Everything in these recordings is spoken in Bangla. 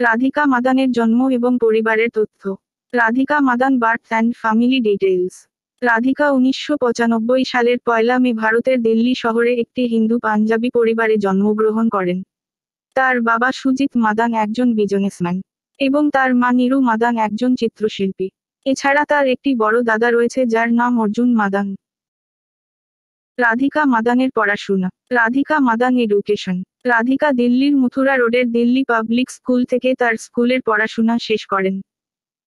রাধিকা মাদানের জন্ম এবং পরিবারের তথ্য। Radhika Madan birth and family details. Radhika উনিশশো পঁচানব্বই সালের পয়লা মে ভারতের দিল্লি শহরে একটি হিন্দু পাঞ্জাবি পরিবারে জন্মগ্রহণ করেন। তার বাবা সুজিত মাদান একজন বিজনেসম্যান এবং তার মা নিরু মাদান একজন চিত্রশিল্পী। এছাড়া তার একটি বড় দাদা রয়েছে যার নাম অর্জুন মাদান। রাধিকা মাদানের পড়াশোনা। রাধিকা মাদান এডুকেশন। রাধিকা দিল্লির মথুরা রোডের দিল্লি পাবলিক স্কুল থেকে তার স্কুলের পড়াশোনা শেষ করেন।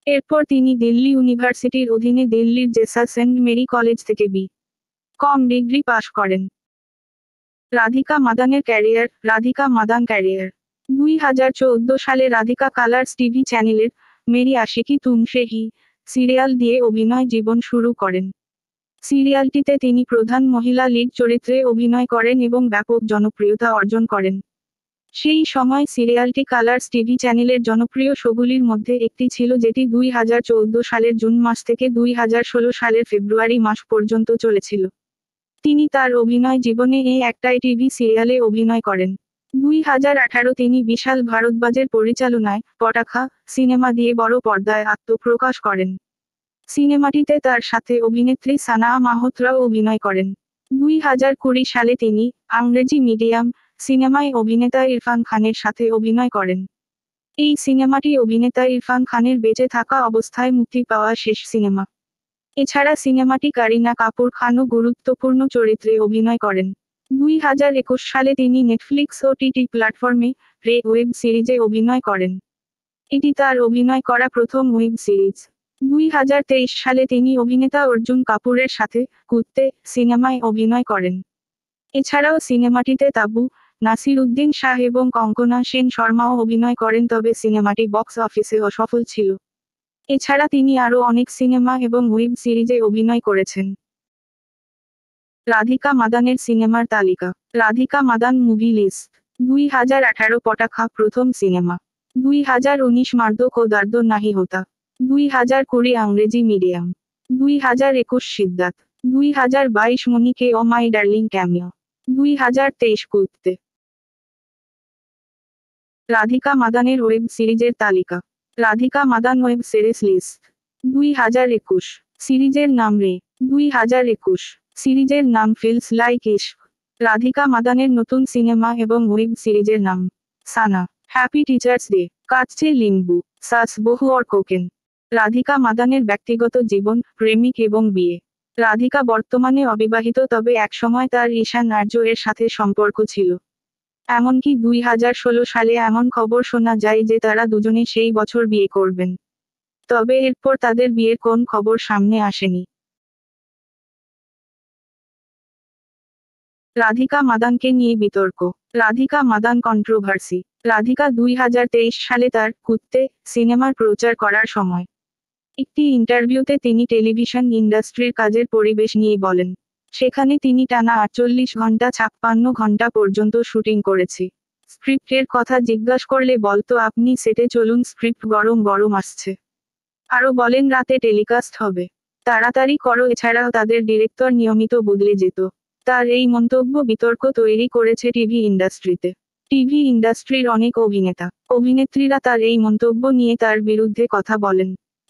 এরপর তিনি দিল্লি ইউনিভার্সিটির অধীনে দিল্লির জেসা সেন্ট মেরি কলেজ থেকে বি. কম ডিগ্রি পাশ করেন। রাধিকা মাদানের ক্যারিয়ার, রাধিকা মাদান ক্যারিয়ার। দুই হাজার চৌদ্দ সালে রাধিকা কালার্স টিভি চ্যানেলের মেরি আশিকি তুমসে হি সিরিয়াল দিয়ে অভিনয় জীবন শুরু করেন। সিরিয়ালটিতে তিনি প্রধান মহিলা লিড চরিত্রে অভিনয় করেন এবং ব্যাপক জনপ্রিয়তা অর্জন করেন। সেই সময় সিরিয়ালটি কালার্স টিভি চ্যানেলের জনপ্রিয় শোগুলির মধ্যে একটি ছিল যেটি দুই হাজার চৌদ্দ সালের জুন মাস থেকে দুই হাজার ষোলো সালের ফেব্রুয়ারি মাস পর্যন্ত চলেছিল। তিনি তার অভিনয় জীবনে এই একটাই টিভি সিরিয়ালে অভিনয় করেন। দুই তিনি বিশাল ভারতবাজের পরিচালনায় পটাখা সিনেমা দিয়ে বড় পর্দায় আত্মপ্রকাশ করেন। সিনেমাটিতে তার সাথে অভিনেত্রী সানা মাহোত্রাও অভিনয় করেন। দুই হাজার কুড়ি সালে তিনি আংরেজি মিডিয়াম সিনেমায় অভিনেতা ইরফান খানের সাথে অভিনয় করেন। এই সিনেমাটি অভিনেতা ইরফান খানের বেঁচে থাকা অবস্থায় মুক্তি পাওয়া শেষ সিনেমা। এছাড়া সিনেমাটি কারিনা কাপুর খানও গুরুত্বপূর্ণ চরিত্রে অভিনয় করেন। দুই হাজার একুশ সালে তিনি নেটফ্লিক্স ও টিটি প্ল্যাটফর্মে রে ওয়েব সিরিজে অভিনয় করেন। এটি তার অভিনয় করা প্রথম ওয়েব সিরিজ। দুই হাজার তেইশ সালে তিনি অভিনেতা অর্জুন কাপুরের সাথে কুত্তে সিনেমায় অভিনয় করেন। এছাড়াও সিনেমাটিতে তাবু নাসির উদ্দিন শাহ এবং কঙ্কনা সেন শর্মাও অভিনয় করেন, তবে সিনেমাটি বক্স অফিসে অসফল ছিল। এছাড়া তিনি আরও অনেক সিনেমা এবং ওয়েব সিরিজে অভিনয় করেছেন। রাধিকা মাদানের সিনেমার তালিকা, রাধিকা মাদান মুভি লিস্ট, দুই হাজার আঠারো পটাখা প্রথম সিনেমা, দুই হাজার উনিশ মার্দক ও দার্দ নাহি হোতা। দুই হাজার কুড়ি আংরেজি মিডিয়াম, দুই হাজার একুশ সিদ্ধার্থ দুই হাজার বাইশ মনিকে ও মাই ডার্লিং ক্যামিও, দুই হাজার তেইশ কুত্তে রাধিকা মাদানের ওয়েব সিরিজের তালিকা, Radhika Madan web series list, দুই হাজার একুশ, সিরিজের নাম রে, দুই হাজার একুশ, সিরিজের নাম ফিলস লাইক ইশক রাধিকা মাদানের নতুন সিনেমা এবং ওয়েব সিরিজের নাম, সানা, হ্যাপি টিচার্স ডে, কাটছে লিম্বু, সাস বহু অর কোকেন। রাধিকা মাদানের ব্যক্তিগত জীবন, প্রেমিক এবং বিয়ে। রাধিকা বর্তমানে অবিবাহিত, তবে একসময় তার ঈশান আর্য এর সাথে সম্পর্ক ছিল। এমনকি দুই হাজার ষোলো সালে এমন খবর শোনা যায় যে তারা দুজনে সেই বছর বিয়ে করবেন। তবে এরপর তাদের বিয়ের কোন খবর সামনে আসেনি। রাধিকা মাদানকে নিয়ে বিতর্ক। রাধিকা মাদান কন্ট্রোভার্সি রাধিকা দুই হাজার তেইশ সালে তার কুত্তে সিনেমার প্রচার করার সময় একটি ইন্টারভিউতে তিনি টেলিভিশন ইন্ডাস্ট্রির কাজের পরিবেশ নিয়ে বলেন, সেখানে তিনি টানা আটচল্লিশ ঘণ্টা ছাপ্পান্ন ঘণ্টা পর্যন্ত শুটিং করেছি। স্ক্রিপ্টের কথা জিজ্ঞাস করলে বলতো, আপনি সেটে চলুন, স্ক্রিপ্ট গরম গরম আসছে। আরও বলেন, রাতে টেলিকাস্ট হবে। তাড়াতাড়ি করো, এছাড়াও তাদের ডিরেক্টর নিয়মিত বদলে যেত। তার এই মন্তব্য বিতর্ক তৈরি করেছে টিভি ইন্ডাস্ট্রিতে। টিভি ইন্ডাস্ট্রির অনেক অভিনেতা, অভিনেত্রীরা তার এই মন্তব্য নিয়ে তার বিরুদ্ধে কথা বলেন।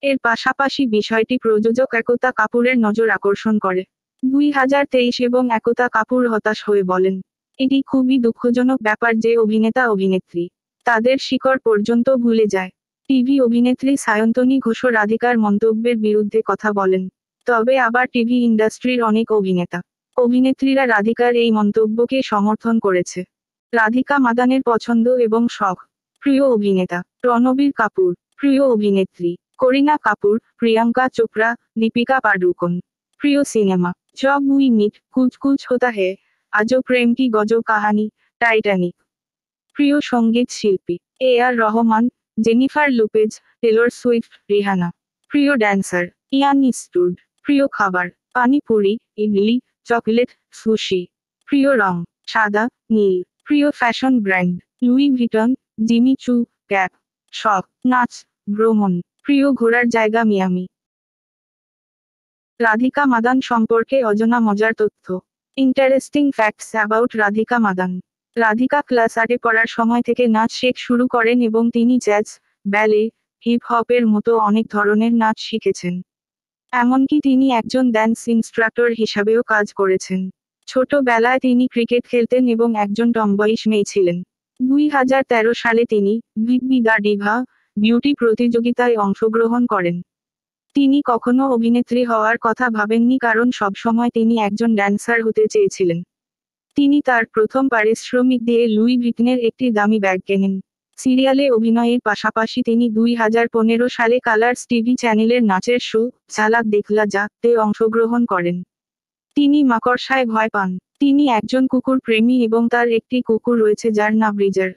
এর পাশাপাশি বিষয়টি প্রযোজক একতা কাপুরের নজর আকর্ষণ করে। দুই হাজার তেইশ এবং একতা কাপুর হতাশ হয়ে বলেন, এটি খুবই দুঃখজনক ব্যাপার যে অভিনেতা, অভিনেত্রী, তাদের শিকড় পর্যন্ত ভুলে যায়। টিভি অভিনেত্রী সায়ন্তনী ঘোষ রাধিকার মন্তব্যের বিরুদ্ধে কথা বলেন, তবে আবার টিভি ইন্ডাস্ট্রির অনেক অভিনেতা, অভিনেত্রীরা রাধিকার এই মন্তব্যকে সমর্থন করেছে। রাধিকা মাদানের পছন্দ এবং শখ, প্রিয় অভিনেতা, রণবীর কাপুর, প্রিয় অভিনেত্রী করিনা কাপুর, প্রিয়াঙ্কা চোপড়া, দীপিকা পাডুকোন। প্রিয় সিনেমা। জব উই মিট, কুচ কুচ হোতা হে, আজও প্রেম কি গজ কাহানি, টাইটানিক। প্রিয় সংগীত শিল্পী। A R Rahman, Jennifer Lopez, Taylor Swift, Rihanna. প্রিয় ড্যান্সার, ইয়ান ইস্টুড প্রিয় খাবার, পানিপুরি, ইডলি, চকলেট, সুশি। প্রিয় রং, সাদা, নীল। প্রিয় fashion brand, Louis Vuitton, Jimmy Choo, Gap. শখ, নাচ, ভ্রমণ। প্রিয় ঘোরার জায়গা মিয়ামি। রাধিকা মাদান সম্পর্কে অজানা মজার তথ্য। Interesting facts about Radhika মাদান। Radhika class আটে পড়ার সময় থেকে নাচ শেখ শুরু করেন এবং তিনি জ্যাজ ব্যালে হিপ হপের মতো অনেক ধরনের নাচ শিখেছেন। এমনকি তিনি একজন ড্যান্স ইনস্ট্রাক্টর হিসাবেও কাজ করেছেন। ছোটবেলায় তিনি ক্রিকেট খেলতেন এবং একজন টম্বয়িশ মেয়ে ছিলেন। দুই হাজার তেরো সালে তিনি big B the diva beauty প্রতিযোগিতায় অংশগ্রহণ করেন। তিনি কখনো অভিনেত্রী হওয়ার কথা ভাবেননি কারণ সবসময় তিনি একজন ড্যান্সার হতে চেয়েছিলেন। তিনি তার প্রথম পারিশ্রমিক দিয়ে লুই ভিটনের একটি দামি ব্যাগ কেনেন। সিরিয়ালে অভিনয়ের পাশাপাশি তিনি দুই হাজার পনেরো সালে কালার্স টিভি চ্যানেলের নাচের শো, ঝালাক দেখলা যা তে অংশগ্রহণ করেন। তিনি মাকড়সায় ভয় পান। তিনি একজন কুকুর প্রেমী এবং তার একটি কুকুর রয়েছে যার নাম ব্রিজার